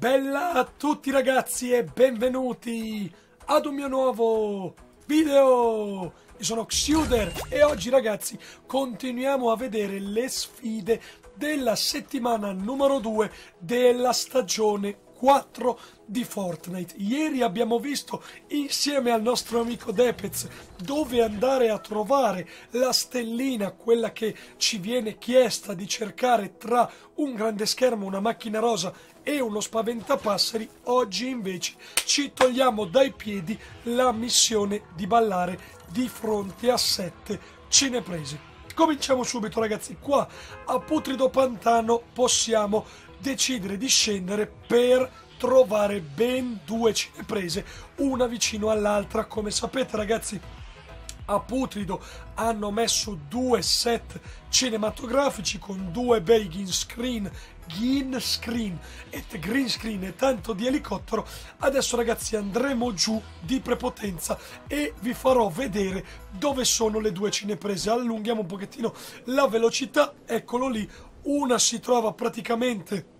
Bella a tutti ragazzi e benvenuti ad un mio nuovo video! Io sono Xuder e oggi ragazzi continuiamo a vedere le sfide della settimana numero 2 della stagione 4 di Fortnite. Ieri abbiamo visto insieme al nostro amico Depez dove andare a trovare la stellina, quella che ci viene chiesta di cercare tra un grande schermo, una macchina rosa e uno spaventapasseri. Oggi invece ci togliamo dai piedi la missione di ballare di fronte a sette cineprese. Cominciamo subito ragazzi, qua a Putrido Pantano possiamo decidere di scendere per trovare ben due cineprese, una vicino all'altra. Come sapete ragazzi, a Putrido hanno messo due set cinematografici con due bei green screen, green screen e green screen e tanto di elicottero. Adesso ragazzi andremo giù di prepotenza e vi farò vedere dove sono le due cineprese. Allunghiamo un pochettino la velocità, eccolo lì. Una si trova praticamente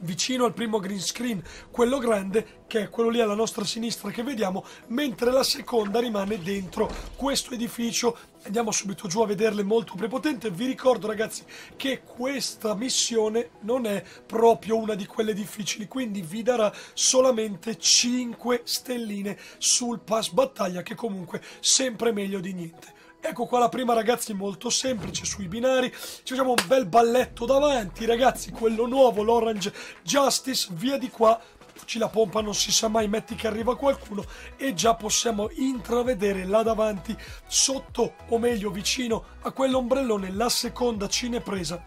vicino al primo green screen, quello grande, che è quello lì alla nostra sinistra che vediamo, mentre la seconda rimane dentro questo edificio. Andiamo subito giù a vederle molto prepotente. Vi ricordo ragazzi che questa missione non è proprio una di quelle difficili, quindi vi darà solamente 5 stelline sul pass battaglia, che comunque sempre meglio di niente. Ecco qua la prima ragazzi molto semplice sui binari, ci facciamo un bel balletto davanti ragazzi, quello nuovo, l'Orange Justice, via di qua, ci la pompa non si sa mai, metti che arriva qualcuno e già possiamo intravedere là davanti, sotto o meglio vicino a quell'ombrellone, la seconda cinepresa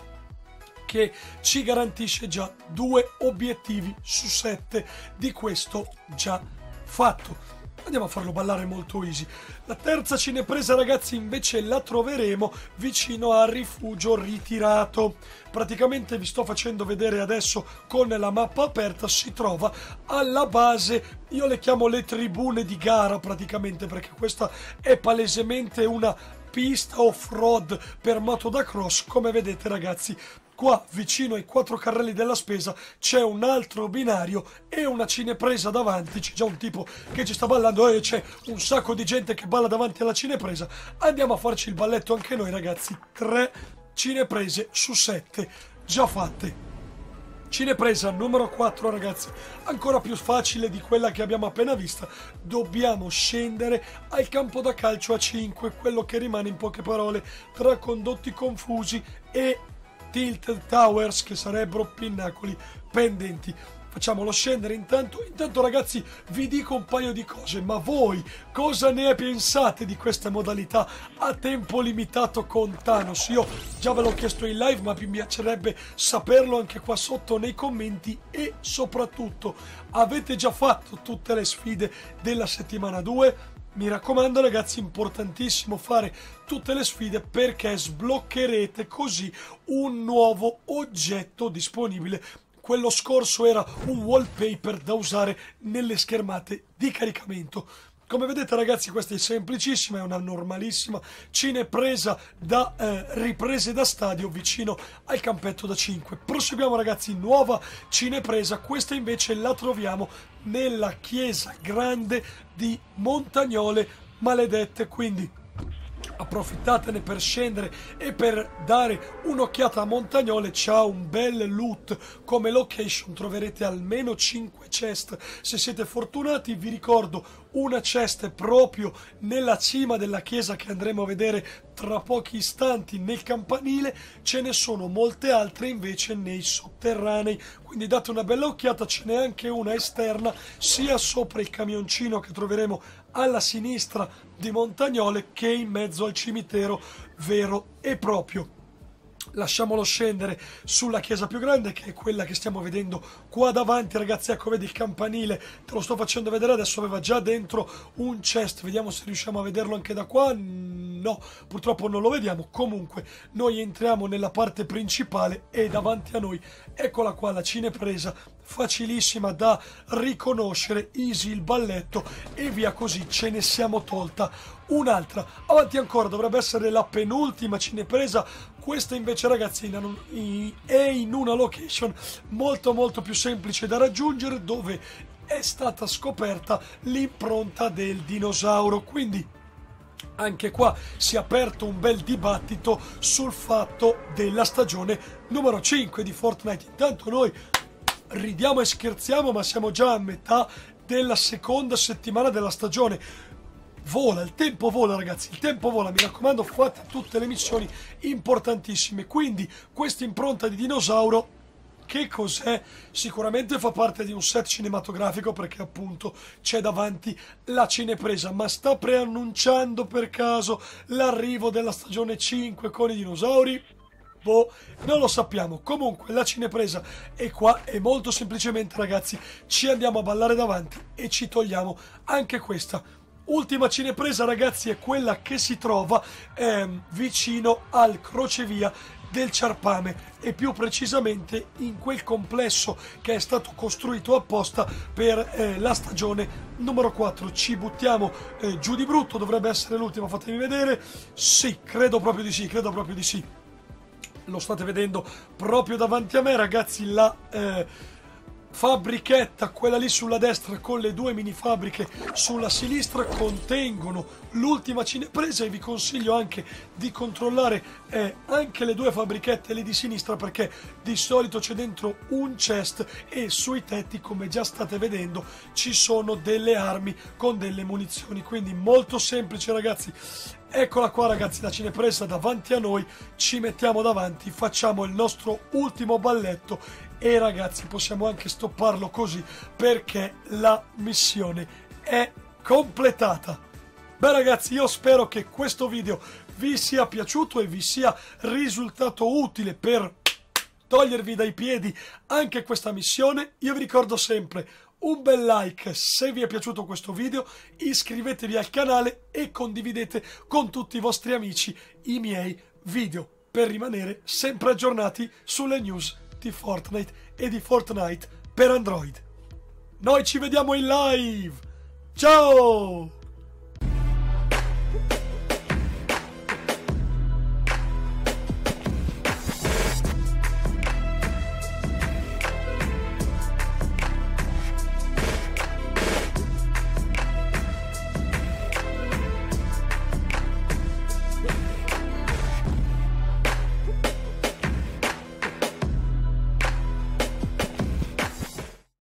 che ci garantisce già due obiettivi su sette di questo già fatto. Andiamo a farlo ballare molto easy. La terza cinepresa, ragazzi, invece la troveremo vicino al rifugio ritirato. Praticamente vi sto facendo vedere adesso con la mappa aperta, si trova alla base, io le chiamo le tribune di gara praticamente, perché questa è palesemente una pista off-road per moto da cross, come vedete ragazzi Qua, vicino ai quattro carrelli della spesa, c'è un altro binario e una cinepresa davanti. C'è già un tipo che ci sta ballando e c'è un sacco di gente che balla davanti alla cinepresa. Andiamo a farci il balletto anche noi, ragazzi. Tre cineprese su sette già fatte. Cinepresa numero 4 ragazzi, ancora più facile di quella che abbiamo appena vista, dobbiamo scendere al campo da calcio a 5, quello che rimane in poche parole tra condotti confusi e Tilted Towers che sarebbero pinnacoli pendenti. Facciamolo scendere intanto. Intanto ragazzi vi dico un paio di cose, ma voi cosa ne pensate di questa modalità a tempo limitato con Thanos? Io già ve l'ho chiesto in live, ma mi piacerebbe saperlo anche qua sotto nei commenti e soprattutto avete già fatto tutte le sfide della settimana 2? Mi raccomando ragazzi, importantissimo fare tutte le sfide perché sbloccherete così un nuovo oggetto disponibile. Quello scorso era un wallpaper da usare nelle schermate di caricamento. Come vedete ragazzi questa è semplicissima, è una normalissima cinepresa da eh, riprese da stadio vicino al campetto da 5. Proseguiamo ragazzi, nuova cinepresa, questa invece la troviamo nella chiesa grande di Montagnole Maledette, quindi approfittatene per scendere e per dare un'occhiata a Montagnole. C'ha un bel loot. Come location troverete almeno 5 chest. Se siete fortunati vi ricordo una chest proprio nella cima della chiesa che andremo a vedere tra pochi istanti nel campanile. Ce ne sono molte altre invece nei sotterranei. Quindi date una bella occhiata ce n'è anche una esterna sia sopra il camioncino che troveremo alla sinistra di Montagnole che in mezzo al cimitero vero e proprio. Lasciamolo scendere sulla chiesa più grande che è quella che stiamo vedendo qua davanti ragazzi. Ecco vedi il campanile? Te lo sto facendo vedere adesso aveva già dentro un chest vediamo se riusciamo a vederlo anche da qua. No purtroppo non lo vediamo. Comunque noi entriamo nella parte principale e davanti a noi eccola qua la cinepresa facilissima da riconoscere, easy il balletto e via così ce ne siamo tolta un'altra. Avanti ancora, dovrebbe essere la penultima cinepresa, questa invece ragazzi è in una location molto molto più semplice da raggiungere dove è stata scoperta l'impronta del dinosauro, quindi anche qua si è aperto un bel dibattito sul fatto della stagione numero 5 di Fortnite. Intanto noi ridiamo e scherziamo, ma siamo già a metà della seconda settimana della stagione. Vola, il tempo vola ragazzi, il tempo vola, mi raccomando fate tutte le missioni importantissime. Quindi questa impronta di dinosauro che cos'è? Sicuramente fa parte di un set cinematografico perché appunto c'è davanti la cinepresa, ma sta preannunciando per caso l'arrivo della stagione 5 con i dinosauri? Boh, non lo sappiamo. Comunque la cinepresa è qua e molto semplicemente ragazzi ci andiamo a ballare davanti e ci togliamo anche questa. Ultima cinepresa ragazzi è quella che si trova eh, vicino al crocevia del Ciarpame e più precisamente in quel complesso che è stato costruito apposta per eh, la stagione numero 4. Ci buttiamo eh, giù di brutto, dovrebbe essere l'ultima, fatemi vedere. Sì, credo proprio di sì, credo proprio di sì. Lo state vedendo proprio davanti a me, ragazzi, la eh, fabbrichetta, quella lì sulla destra con le due mini fabbriche sulla sinistra contengono l'ultima cinepresa e vi consiglio anche di controllare eh, anche le due fabbrichette lì di sinistra perché di solito c'è dentro un chest e sui tetti come già state vedendo ci sono delle armi con delle munizioni. Quindi molto semplice ragazzi. Eccola qua ragazzi la cinepresa davanti a noi, ci mettiamo davanti, facciamo il nostro ultimo balletto e ragazzi possiamo anche stopparlo così perché la missione è completata. Beh ragazzi io spero che questo video vi sia piaciuto e vi sia risultato utile per togliervi dai piedi anche questa missione. Io vi ricordo sempre un bel like se vi è piaciuto questo video, iscrivetevi al canale e condividete con tutti i vostri amici i miei video per rimanere sempre aggiornati sulle news di Fortnite e di Fortnite per Android. Noi ci vediamo in live! Ciao!